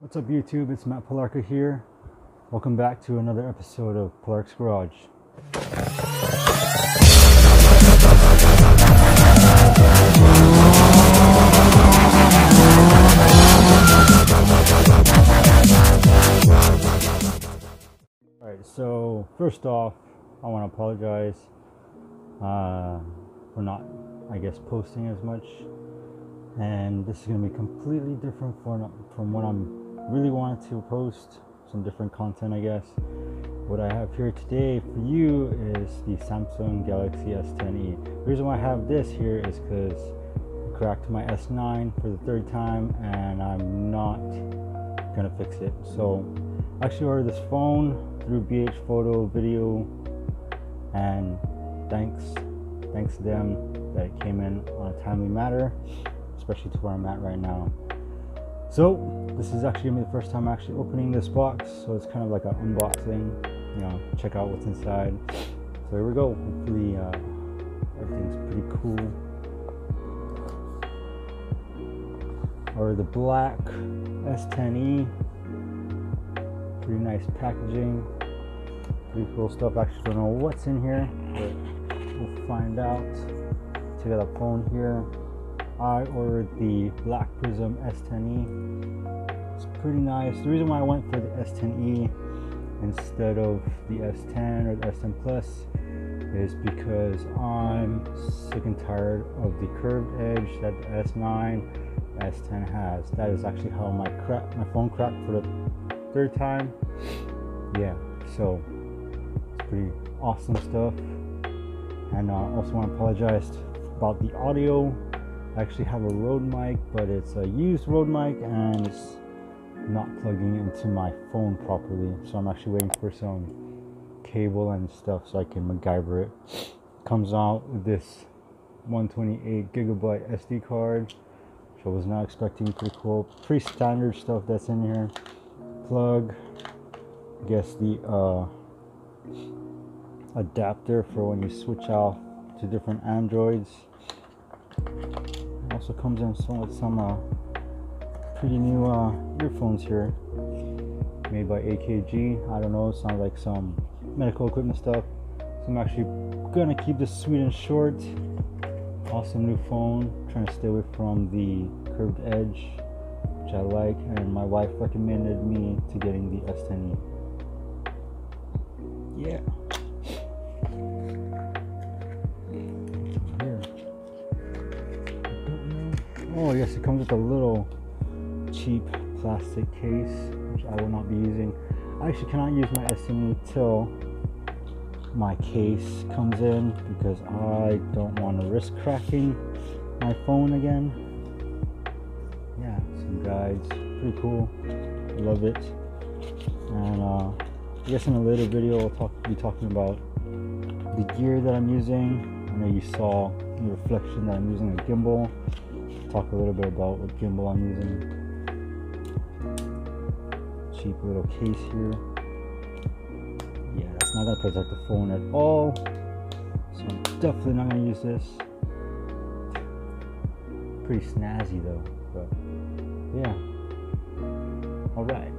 What's up YouTube? It's Matt Polarka here. Welcome back to another episode of PalarX Garage. Alright, so first off, I want to apologize uh, for not, I guess, posting as much. And this is going to be completely different from, from what I'm really wanting to post. Some different content, I guess. What I have here today for you is the Samsung Galaxy S10e. The reason why I have this here is because I cracked my S9 for the third time and I'm not gonna fix it. So I actually ordered this phone through BH Photo Video and thanks thanks to them that it came in on a timely matter, especially to where I'm at right now. So this is actually gonna be the first time actually opening this box, so it's kind of like an unboxing. You know, check out what's inside. So here we go. Hopefully uh, everything's pretty cool. Or the black S10e. Pretty nice packaging. Pretty cool stuff. Actually, don't know what's in here, but we'll find out. Check out a phone here. I ordered the Black Prism S10e. It's pretty nice. The reason why I went for the S10e instead of the S10 or the S10 Plus is because I'm sick and tired of the curved edge that the S9, S10 has. That is actually how my my phone cracked for the third time. Yeah, so it's pretty awesome stuff. And I uh, also want to apologize about the audio. Actually have a Rode mic, but it's a used Rode mic and it's not plugging into my phone properly. So I'm actually waiting for some cable and stuff so I can MacGyver it. Comes out with this 128 gigabyte SD card, which I was not expecting. Pretty cool. Pretty standard stuff that's in here. Plug. I guess the uh, adapter for when you switch off to different Androids. Also comes in some, with some uh, pretty new uh, earphones here made by AKG. I don't know, sounds like some medical equipment stuff. So I'm actually gonna keep this sweet and short. Awesome new phone. Trying to stay away from the curved edge, which I like, and my wife recommended me to getting the S10e. Yeah. Oh yes, it comes with a little cheap plastic case, which I will not be using. I actually cannot use my S10e till my case comes in because I don't want to risk cracking my phone again. Yeah, some guides, pretty cool. Love it. And uh, I guess in a later video I'll talk, be talking about the gear that I'm using. I know you saw the reflection that I'm using a gimbal. Talk a little bit about what gimbal I'm using cheap little case here. Yeah, that's not gonna protect the phone at all. So I'm definitely not gonna use this. Pretty snazzy though, but yeah. Alright.